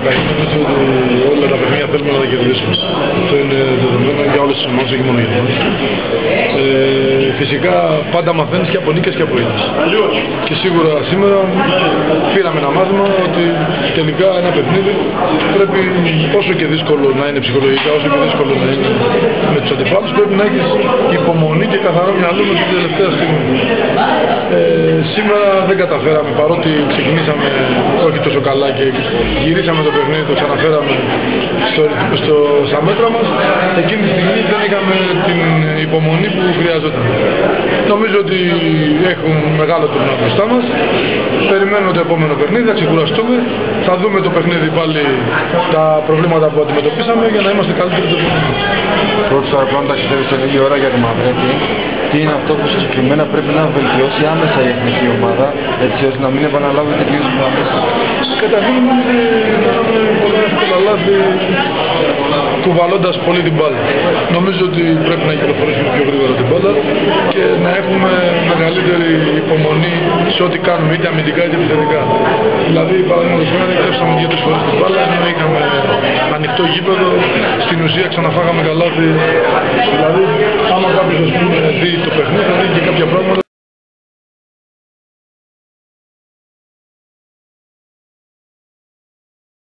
Νομίζω ότι όλα τα παιχνίδια θέλουμε να τα κερδίσουμε. Αυτό είναι δεδομένο για όλες τις ομάδες, όχι μόνο για εμάς. Ε, φυσικά πάντα μαθαίνεις και από νίκες και από ήττες. Και σίγουρα σήμερα πήραμε ένα μάθημα ότι τελικά ένα παιχνίδι πρέπει όσο και δύσκολο να είναι ψυχολογικά, όσο και δύσκολο να είναι με τους αντιπάλους, πρέπει να έχεις υπομονή και καθαρό μυαλό με την τελευταία στιγμή. Ε, σήμερα δεν καταφέραμε παρότι ξεκινήσαμε όχι τόσο καλά και γυρίσαμε το παιχνίδι, το ξαναφέραμε στο, στο, στα μέτρα μας. Εκείνη τη στιγμή δεν είχαμε την υπομονή που χρειαζόταν. Νομίζω ότι έχουν μεγάλο τουρνό μπροστά μας. Περιμένουμε το επόμενο παιχνίδι, θα ξεκουραστούμε. Θα δούμε το παιχνίδι πάλι τα προβλήματα που αντιμετωπίσαμε για να είμαστε καλύτεροι το παιχνίδι. Πρώτος αεροπλάνο ταξιδεύει σε λίγη ώρα για τη Μαδρίτη. Τι είναι αυτό που συγκεκριμένα πρέπει να βελτιώσει άμεσα η εθνική ομάδα, έτσι ώστε να μην επαναλάβει τέτοιου λάθη. Καταρχήν νομίζω ότι κάναμε πολλά εύκολα λάθη κουβαλώντας πολύ την μπάλα. Νομίζω ότι πρέπει να κυκλοφορήσουμε πιο γρήγορα την μπάλα και να έχουμε μεγαλύτερη υπομονή σε ό,τι κάνουμε, είτε αμυντικά είτε επιθετικά. Δηλαδή, παραδείγματος χάρη, κλέψαμε δύο-τρεις φορές την μπάλα, ενώ είχαμε ανοιχτό γήπεδο, στην ουσία ξαναφάγαμε καλάθι. Δηλαδή,